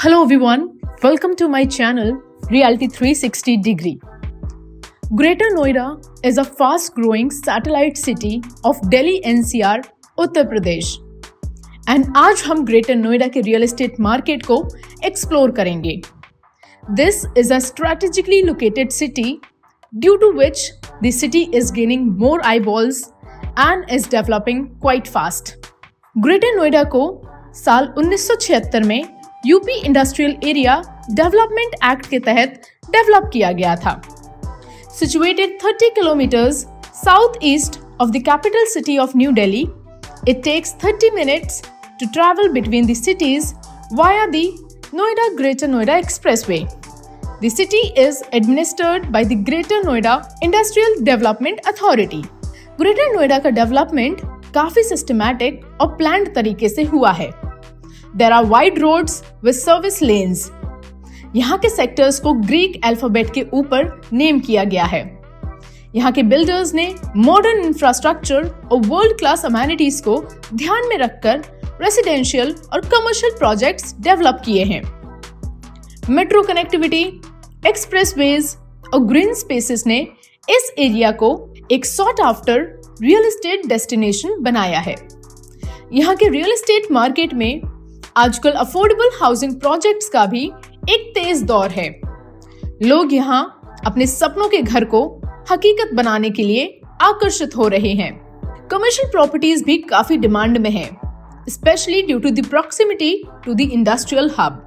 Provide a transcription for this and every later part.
Hello everyone welcome to my channel reality 360 degree Greater Noida is a fast growing satellite city of Delhi NCR Uttar Pradesh and आज हम Greater Noida के real estate market को explore करेंगे. This is a strategically located city due to which the city is gaining more eyeballs and is developing quite fast Greater Noida को साल 1976 में UP industrial area development act के तहत develop किया गया था। Situated 30 kilometres south east of the capital city of New Delhi it takes 30 minutes to travel between the cities via the Noida Greater Noida expressway The city is administered by the Greater Noida Industrial Development Authority. Greater Noida का development काफ़ी systematic और planned तरीके से हुआ है। There are wide roads with service lanes यहाँ के sectors को ग्रीक अल्फ़ाबेट के ऊपर नेम किया गया है। यहाँ के बिल्डर्स ने मॉडर्न इंफ्रास्ट्रक्चर और वर्ल्ड क्लास अमेनिटीज को ध्यान में रखकर रेसिडेंशियल और कमर्शियल प्रोजेक्ट्स डेवलप किए हैं। मेट्रो कनेक्टिविटी एक्सप्रेसवेज और ग्रीन स्पेसेस ने इस एरिया को एक sought after real estate destination बनाया है। यहाँ के रियल एस्टेट मार्केट में आजकल अफोर्डेबल हाउसिंग प्रोजेक्ट्स का भी एक तेज दौर है। लोग यहाँ अपने सपनों के घर को हकीकत बनाने के लिए आकर्षित हो रहे हैं। कमर्शियल प्रॉपर्टीज़ भी काफ़ी डिमांड में है specially due to the proximity to the industrial hub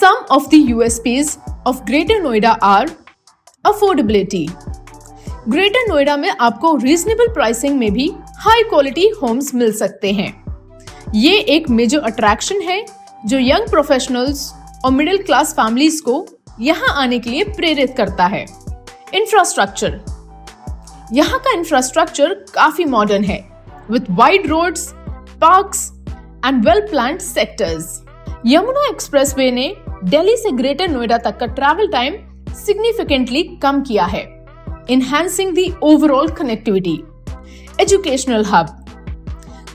some of the USPs of Greater Noida are affordability Greater Noida में आपको रीजनेबल प्राइसिंग में भी हाई क्वालिटी होम्स मिल सकते हैं। ये एक मेजर अट्रैक्शन है जो यंग प्रोफेशनल्स और मिडिल क्लास फैमिलीज़ को यहाँ आने के लिए प्रेरित करता है। इंफ्रास्ट्रक्चर यहाँ का इंफ्रास्ट्रक्चर काफ़ी मॉडर्न है with wide roads parks and well plan sectors Yamuna expressway ने दिल्ली से ग्रेटर नोएडा तक का ट्रैवल टाइम सिग्निफिकेंटली कम किया है enhancing the overall connectivity educational hub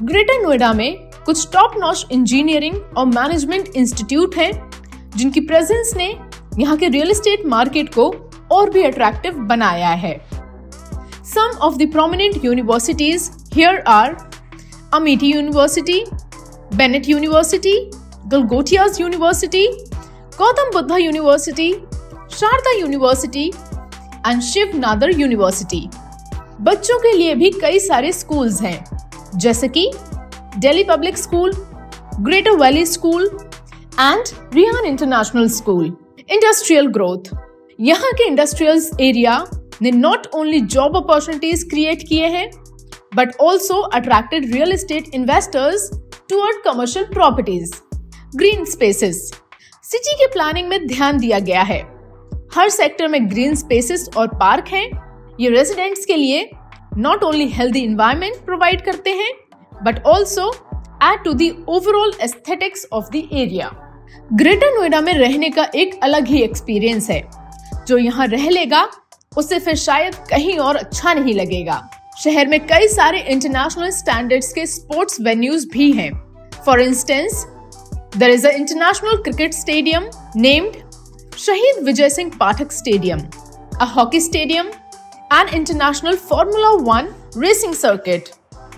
Greater Noida में कुछ टॉप नॉच इंजीनियरिंग और मैनेजमेंट इंस्टीट्यूट हैं, जिनकी प्रेजेंस ने यहाँ के रियल एस्टेट मार्केट को और भी अट्रैक्टिव बनाया है। Some of the prominent universities here are Amity university Bennett university Galgotias university Gautam Buddha university Sharda university and Shiv Nadar university बच्चों के लिए भी कई सारे स्कूल्स हैं, जैसे कि Delhi public school Greater valley school and Ryan international school industrial growth यहाँ के इंडस्ट्रियल एरिया ने not only job opportunities create किए हैं but also attracted real estate investors toward commercial properties green spaces city के planning में ध्यान दिया गया है। हर सेक्टर में ग्रीन स्पेसेस और पार्क हैं। ये रेजिडेंट्स के लिए not only healthy environment provide करते हैं but also, add to the overall aesthetics of the area. Greater Noida में रहने का एक अलग ही एक्सपीरियंस है जो यहाँ रह लेगा, उसे फिर शायद कहीं और अच्छा नहीं लगेगा शहर में कई सारे इंटरनेशनल स्टैंडर्ड्स के स्पोर्ट्स वेन्यूज भी हैं। For instance there is international cricket stadium named Shaheed Vijay Singh Pathak stadium a hockey stadium and international formula one racing circuit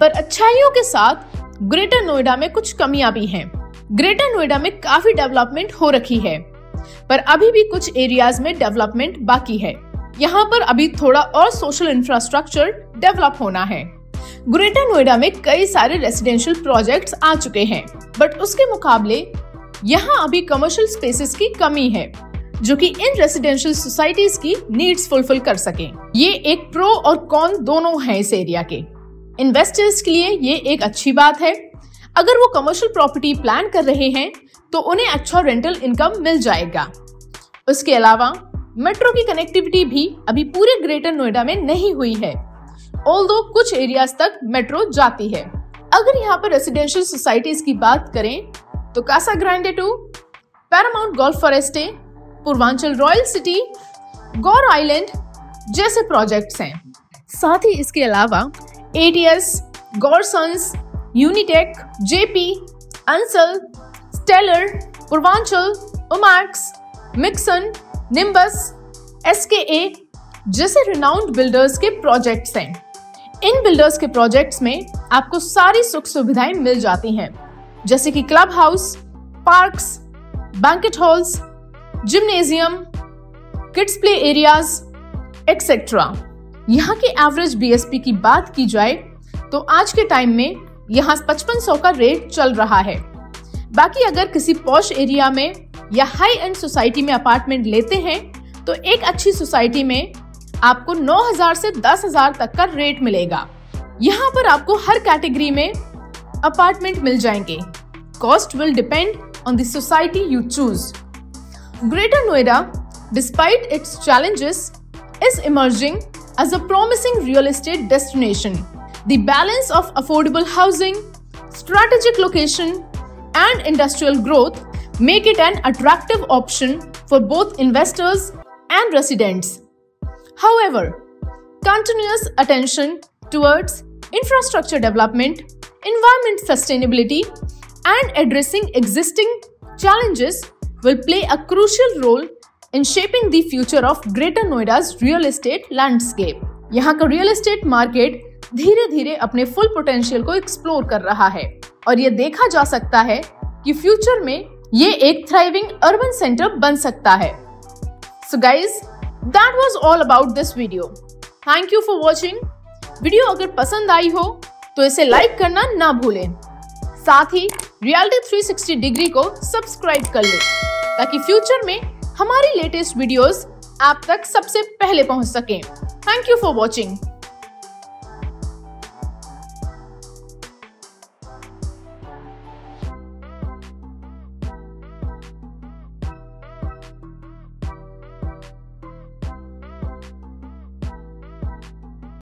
पर अच्छाइयों के साथ ग्रेटर नोएडा में कुछ कमियाँ भी हैं। ग्रेटर नोएडा में काफ़ी डेवलपमेंट हो रखी है, पर अभी भी कुछ एरियाज़ में डेवलपमेंट बाकी है। यहाँ पर अभी थोड़ा और सोशल इंफ्रास्ट्रक्चर डेवलप होना है। ग्रेटर नोएडा में कई सारे रेसिडेंशियल प्रोजेक्ट्स आ चुके हैं बट उसके मुकाबले यहाँ अभी कमर्शियल स्पेसेस की कमी है, जो कि इन रेसिडेंशियल सोसाइटीज की नीड्स फुलफिल कर सके। ये एक प्रो और कॉन दोनों हैं इस एरिया के। इन्वेस्टर्स के लिए ये एक अच्छी बात है। अगर वो कमर्शियल प्रॉपर्टी प्लान कर रहे हैं तो उन्हें अच्छा रेंटल इनकम मिल जाएगा। उसके अलावा मेट्रो की कनेक्टिविटी भी अभी पूरे ग्रेटर नोएडा में नहीं हुई है। ऑल दो कुछ एरियाज़ तक मेट्रो जाती है। अगर यहाँ पर रेसिडेंशियल सोसाइटीज की बात करें तो Casa Grande two Paramount golf Foreste Purvanchal royal city Gaur island जैसे प्रोजेक्ट्स हैं। साथ ही इसके अलावा Gaur sons Unitech Jaypee Ansal Stellar Purvanchal Umax Mixon Nimbus SKA जैसे रिनाउंड बिल्डर्स के प्रोजेक्ट्स हैं। इन बिल्डर्स के प्रोजेक्ट्स में आपको सारी सुख सुविधाएँ मिल जाती हैं। जैसे कि clubhouse parks banquet halls gymnasium kids play areas etcetera यहाँ के एवरेज बीएसपी की बात की जाए तो आज के टाइम में यहाँ पचपन सौ का रेट चल रहा है। बाकी अगर किसी पॉश एरिया में या हाई एंड सोसाइटी में अपार्टमेंट लेते हैं तो एक अच्छी सोसाइटी में आपको 9000 से 10000 तक का रेट मिलेगा। यहाँ पर आपको हर कैटेगरी में अपार्टमेंट मिल जाएँगे। Cost will depend on the society you choose Greater Noida despite its challenges is emerging as a promising real estate destination. The balance of affordable housing, strategic location, and industrial growth make it an attractive option for both investors and residents. However, continuous attention towards infrastructure development, environment sustainability, and addressing existing challenges will play a crucial role in shaping the future of Greater Noida's real estate landscape यहाँ का real estate market धीरे धीरे अपने full potential को explore कर रहा है। और ये देखा जा सकता है कि फ्यूचर में ये एक थ्राइविंग अर्बन सेंटर बन सकता है। So guys that was all about this video thank you for watching video अगर पसंद आई हो तो इसे लाइक करना ना भूलें। साथ ही रियलिटी 360 डिग्री को सब्सक्राइब कर लें, ताकि फ्यूचर में हमारी लेटेस्ट वीडियोस आप तक सबसे पहले पहुँच सके। Thank you for watching